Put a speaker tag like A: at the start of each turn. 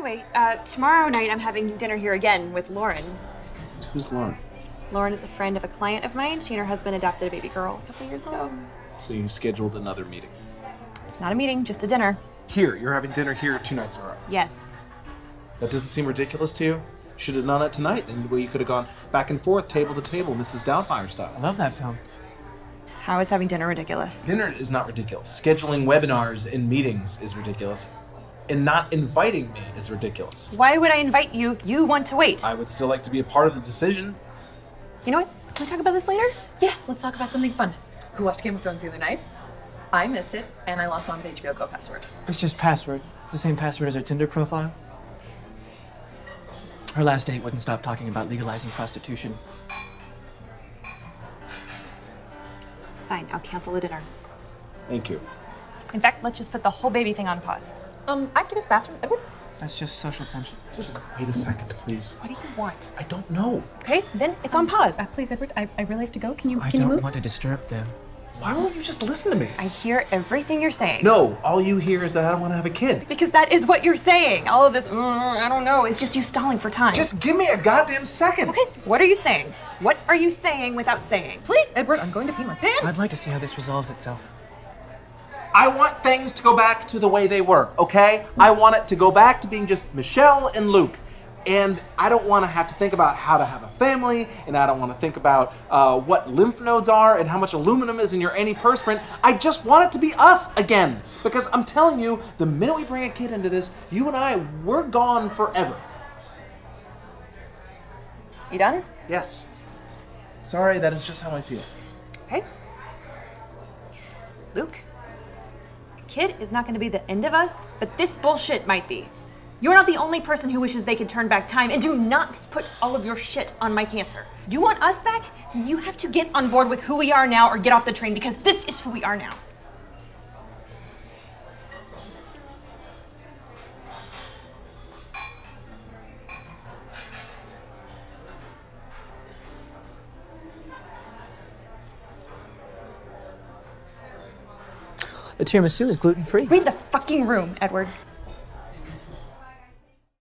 A: Anyway, uh, tomorrow night I'm having dinner here again with Lauren.
B: Who's Lauren?
A: Lauren is a friend of a client of mine. She and her husband adopted a baby girl a couple years ago.
B: So you scheduled another meeting.
A: Not a meeting, just a dinner.
B: Here, you're having dinner here two nights in a row.
A: Yes.
B: That doesn't seem ridiculous to you? Should have done it tonight, and where you could have gone back and forth, table to table, Mrs. Doubtfire style.
C: I love that film.
A: How is having dinner ridiculous?
B: Dinner is not ridiculous. Scheduling webinars and meetings is ridiculous. And not inviting me is ridiculous.
A: Why would I invite you? You want to wait.
B: I would still like to be a part of the decision.
A: You know what? Can we talk about this later?
D: Yes, let's talk about something fun. Who watched Game of Thrones the other night? I missed it, and I lost mom's HBO Go password.
C: It's just password. It's the same password as her Tinder profile. Her last date wouldn't stop talking about legalizing prostitution.
A: Fine, I'll cancel the dinner.
B: Thank you.
A: In fact, let's just put the whole baby thing on pause.
D: Um, I have to go to the bathroom. Edward?
C: That's just social tension.
B: Just wait a second, please.
A: What do you want?
B: I don't know.
A: Okay, then it's on pause.
D: Uh, please, Edward, I, I really have to go. Can you
C: I
D: can you
C: don't
D: move?
C: want to disturb them.
B: Why won't you just listen to me?
A: I hear everything you're saying.
B: No, all you hear is that I don't want to have a kid.
A: Because that is what you're saying. All of this, mm, I don't know, it's just you stalling for time.
B: Just give me a goddamn second.
A: Okay, what are you saying? What are you saying without saying?
D: Please, Edward, I'm going to pee my pants.
C: I'd like to see how this resolves itself.
B: I want things to go back to the way they were, okay? I want it to go back to being just Michelle and Luke. And I don't want to have to think about how to have a family, and I don't want to think about uh, what lymph nodes are and how much aluminum is in your antiperspirant. I just want it to be us again. Because I'm telling you, the minute we bring a kid into this, you and I, we're gone forever.
A: You done?
B: Yes. Sorry, that is just how I feel.
A: Okay. Luke, a kid is not going to be the end of us, but this bullshit might be. You're not the only person who wishes they could turn back time, and do not put all of your shit on my cancer. You want us back? You have to get on board with who we are now or get off the train because this is who we are now.
C: The tiramisu is gluten free.
A: Read the fucking room, Edward.